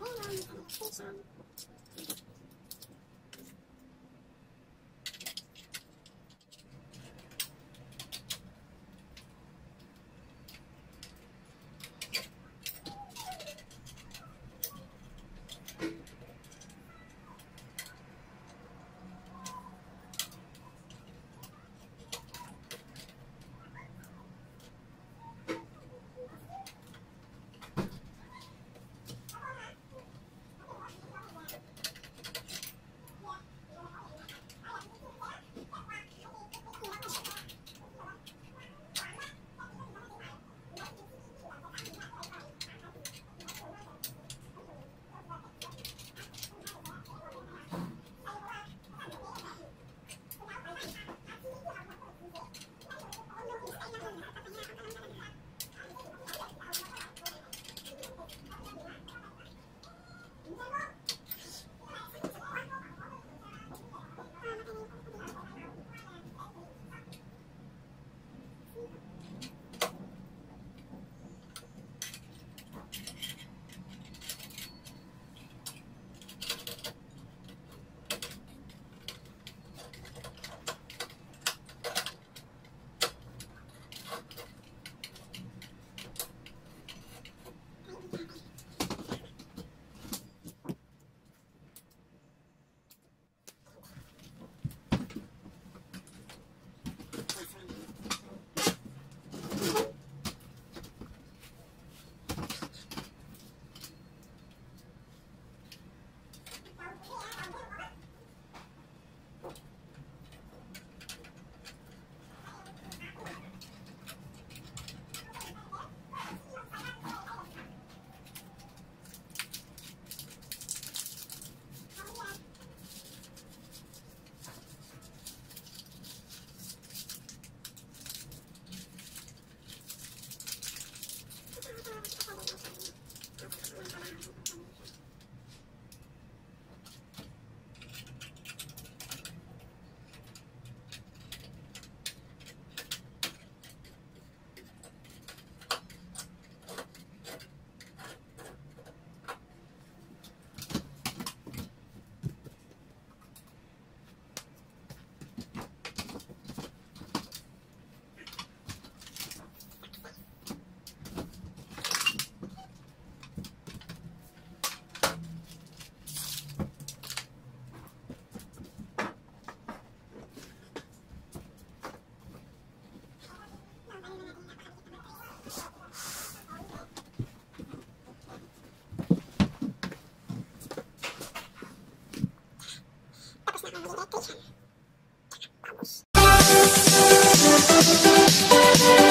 Hold on. Hold on. けじゃない。